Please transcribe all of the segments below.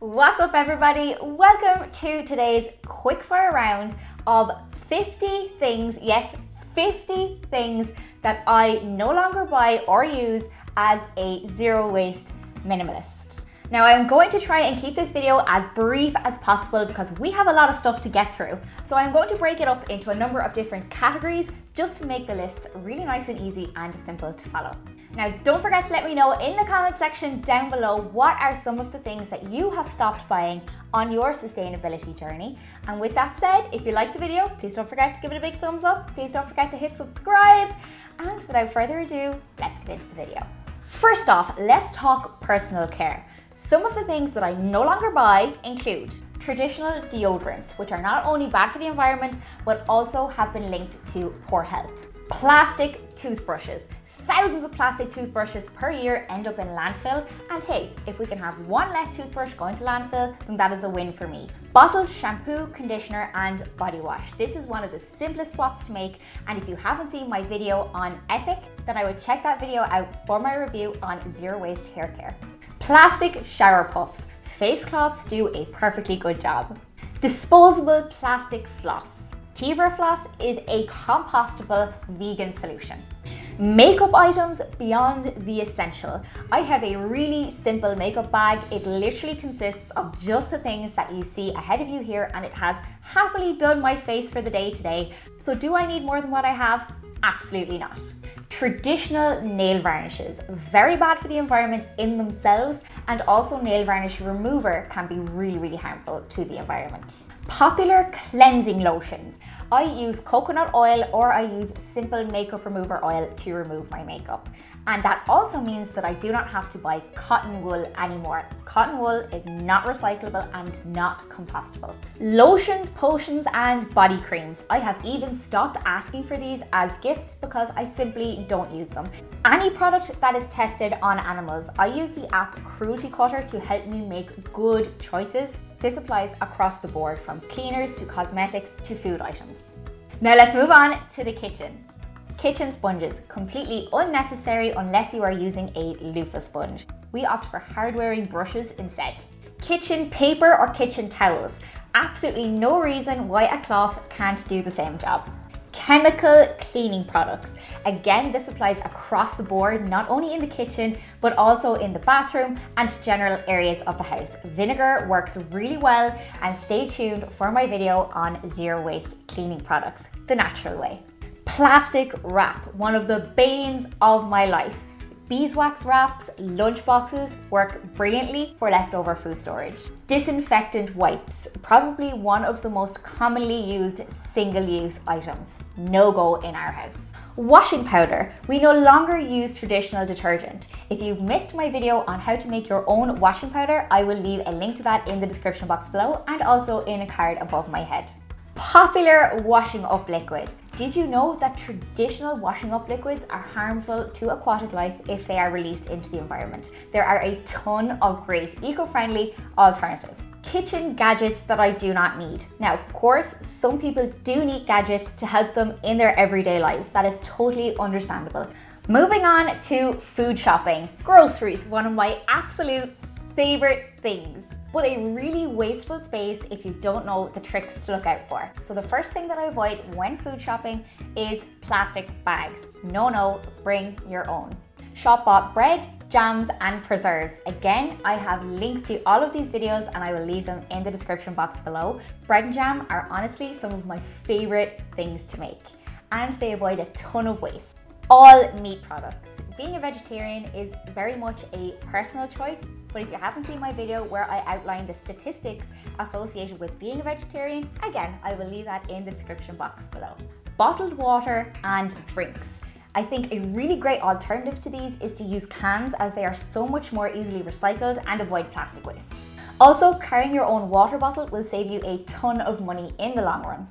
What's up everybody? Welcome to today's quick quickfire round of 50 things, yes, 50 things that I no longer buy or use as a zero waste minimalist. Now I'm going to try and keep this video as brief as possible because we have a lot of stuff to get through. So I'm going to break it up into a number of different categories just to make the lists really nice and easy and simple to follow. Now, don't forget to let me know in the comment section down below what are some of the things that you have stopped buying on your sustainability journey. And with that said, if you like the video, please don't forget to give it a big thumbs up. Please don't forget to hit subscribe. And without further ado, let's get into the video. First off, let's talk personal care. Some of the things that I no longer buy include traditional deodorants, which are not only bad for the environment, but also have been linked to poor health. Plastic toothbrushes. Thousands of plastic toothbrushes per year end up in landfill, and hey, if we can have one less toothbrush going to landfill, then that is a win for me. Bottled shampoo, conditioner, and body wash. This is one of the simplest swaps to make, and if you haven't seen my video on Ethique, then I would check that video out for my review on zero waste hair care. Plastic shower puffs. Face cloths do a perfectly good job. Disposable plastic floss. Teavra floss is a compostable vegan solution. Makeup items beyond the essential. I have a really simple makeup bag. It literally consists of just the things that you see ahead of you here and it has happily done my face for the day today. So do I need more than what I have? Absolutely not. Traditional nail varnishes, very bad for the environment in themselves and also nail varnish remover can be really, really harmful to the environment. Popular cleansing lotions. I use coconut oil or I use simple makeup remover oil to remove my makeup. And that also means that I do not have to buy cotton wool anymore. Cotton wool is not recyclable and not compostable. Lotions, potions, and body creams. I have even stopped asking for these as gifts because I simply don't use them. Any product that is tested on animals, I use the app Cruelty Cutter to help me make good choices. This applies across the board from cleaners to cosmetics to food items. Now let's move on to the kitchen. Kitchen sponges, completely unnecessary unless you are using a loofah sponge. We opt for hard wearing brushes instead. Kitchen paper or kitchen towels. Absolutely no reason why a cloth can't do the same job. Chemical cleaning products. Again, this applies across the board, not only in the kitchen, but also in the bathroom and general areas of the house. Vinegar works really well and stay tuned for my video on zero waste cleaning products, the natural way. Plastic wrap, one of the banes of my life. Beeswax wraps, lunch boxes work brilliantly for leftover food storage. Disinfectant wipes, probably one of the most commonly used single-use items. No go in our house. Washing powder. We no longer use traditional detergent. If you've missed my video on how to make your own washing powder, I will leave a link to that in the description box below and also in a card above my head. Popular washing up liquid. Did you know that traditional washing up liquids are harmful to aquatic life if they are released into the environment? There are a ton of great eco-friendly alternatives. Kitchen gadgets that I do not need. Now, of course, some people do need gadgets to help them in their everyday lives. That is totally understandable. Moving on to food shopping. Groceries, one of my absolute favorite things but a really wasteful space if you don't know the tricks to look out for. So the first thing that I avoid when food shopping is plastic bags. No, no, bring your own. Shop bought bread, jams and preserves. Again, I have links to all of these videos and I will leave them in the description box below. Bread and jam are honestly some of my favorite things to make and they avoid a ton of waste. All meat products. Being a vegetarian is very much a personal choice, but if you haven't seen my video where I outline the statistics associated with being a vegetarian, again, I will leave that in the description box below. Bottled water and drinks. I think a really great alternative to these is to use cans as they are so much more easily recycled and avoid plastic waste. Also, carrying your own water bottle will save you a ton of money in the long run.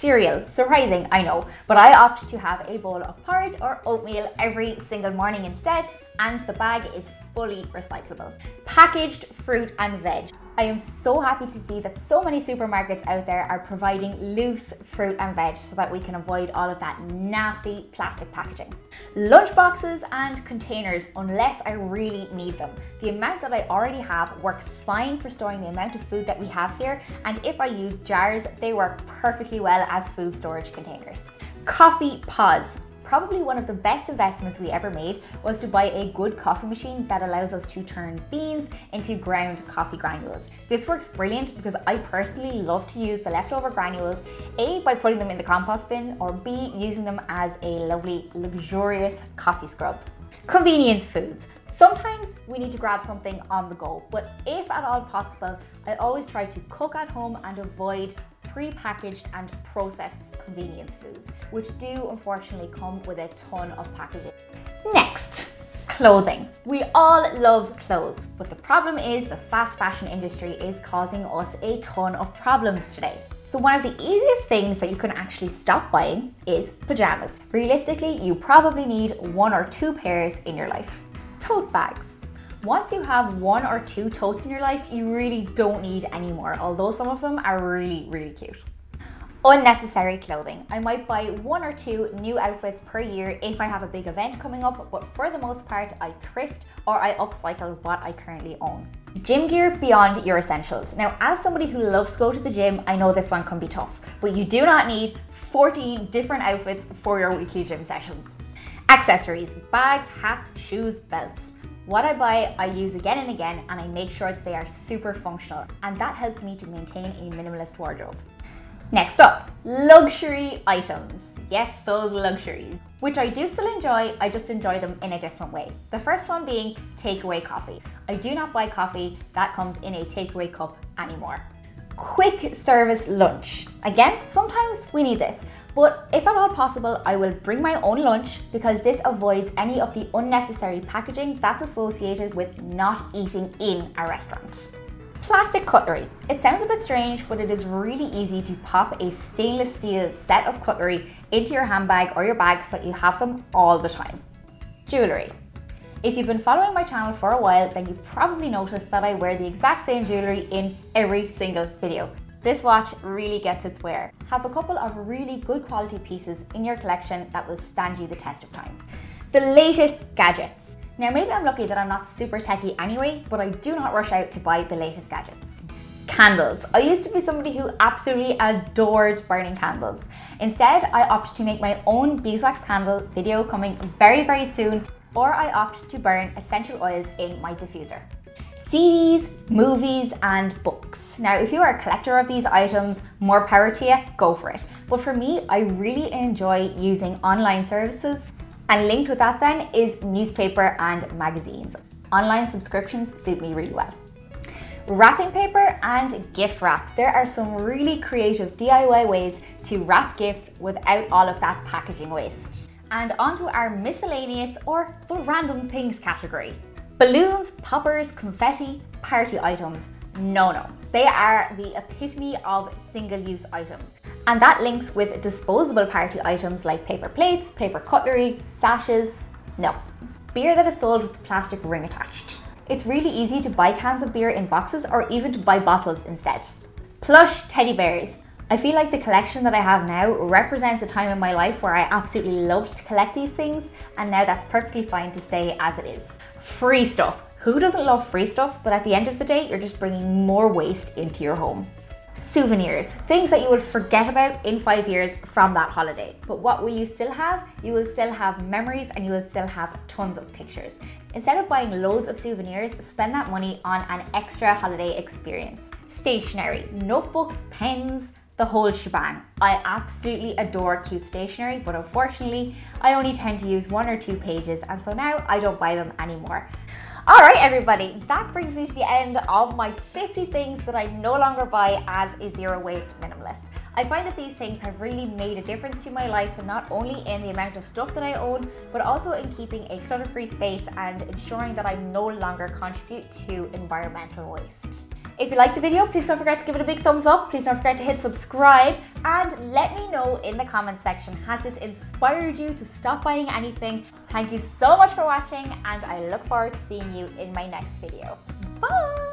Cereal, surprising, I know, but I opt to have a bowl of porridge or oatmeal every single morning instead, and the bag is fully recyclable. Packaged fruit and veg. I am so happy to see that so many supermarkets out there are providing loose fruit and veg so that we can avoid all of that nasty plastic packaging. Lunch boxes and containers unless I really need them. The amount that I already have works fine for storing the amount of food that we have here and if I use jars they work perfectly well as food storage containers. Coffee pods. Probably one of the best investments we ever made was to buy a good coffee machine that allows us to turn beans into ground coffee granules. This works brilliant because I personally love to use the leftover granules, A, by putting them in the compost bin, or B, using them as a lovely, luxurious coffee scrub. Convenience foods. Sometimes we need to grab something on the go, but if at all possible, I always try to cook at home and avoid pre-packaged and processed convenience foods, which do unfortunately come with a ton of packaging. Next, clothing. We all love clothes, but the problem is the fast fashion industry is causing us a ton of problems today. So one of the easiest things that you can actually stop buying is pajamas. Realistically, you probably need one or two pairs in your life. Tote bags. Once you have one or two totes in your life, you really don't need any more, although some of them are really, really cute. Unnecessary clothing. I might buy one or two new outfits per year if I have a big event coming up, but for the most part, I thrift or I upcycle what I currently own. Gym gear beyond your essentials. Now, as somebody who loves to go to the gym, I know this one can be tough, but you do not need 14 different outfits for your weekly gym sessions. Accessories, bags, hats, shoes, belts. What I buy, I use again and again, and I make sure that they are super functional, and that helps me to maintain a minimalist wardrobe. Next up, luxury items. Yes, those luxuries, which I do still enjoy, I just enjoy them in a different way. The first one being takeaway coffee. I do not buy coffee that comes in a takeaway cup anymore. Quick service lunch. Again, sometimes we need this, but if at all possible, I will bring my own lunch because this avoids any of the unnecessary packaging that's associated with not eating in a restaurant. Plastic cutlery. It sounds a bit strange, but it is really easy to pop a stainless steel set of cutlery into your handbag or your bag so that you have them all the time. Jewellery. If you've been following my channel for a while, then you've probably noticed that I wear the exact same jewellery in every single video. This watch really gets its wear. Have a couple of really good quality pieces in your collection that will stand you the test of time. The latest gadgets. Now maybe I'm lucky that I'm not super techy anyway, but I do not rush out to buy the latest gadgets. Candles. I used to be somebody who absolutely adored burning candles. Instead, I opt to make my own beeswax candle video coming very, very soon, or I opt to burn essential oils in my diffuser. CDs, movies, and books. Now, if you are a collector of these items, more power to you, go for it. But for me, I really enjoy using online services and linked with that then is newspaper and magazines. Online subscriptions suit me really well. Wrapping paper and gift wrap. There are some really creative DIY ways to wrap gifts without all of that packaging waste. And onto our miscellaneous or the random things category. Balloons, poppers, confetti, party items. No, no. They are the epitome of single-use items. And that links with disposable party items like paper plates, paper cutlery, sashes. No, beer that is sold with a plastic ring attached. It's really easy to buy cans of beer in boxes or even to buy bottles instead. Plush teddy bears. I feel like the collection that I have now represents a time in my life where I absolutely loved to collect these things and now that's perfectly fine to stay as it is. Free stuff. Who doesn't love free stuff? But at the end of the day, you're just bringing more waste into your home souvenirs, things that you will forget about in five years from that holiday. But what will you still have? You will still have memories and you will still have tons of pictures. Instead of buying loads of souvenirs, spend that money on an extra holiday experience. Stationery, notebooks, pens, the whole shebang. I absolutely adore cute stationery, but unfortunately, I only tend to use one or two pages, and so now I don't buy them anymore. All right, everybody, that brings me to the end of my 50 things that I no longer buy as a zero waste minimalist. I find that these things have really made a difference to my life, not only in the amount of stuff that I own, but also in keeping a clutter-free space and ensuring that I no longer contribute to environmental waste. If you like the video, please don't forget to give it a big thumbs up. Please don't forget to hit subscribe and let me know in the comments section, has this inspired you to stop buying anything? Thank you so much for watching and I look forward to seeing you in my next video. Bye!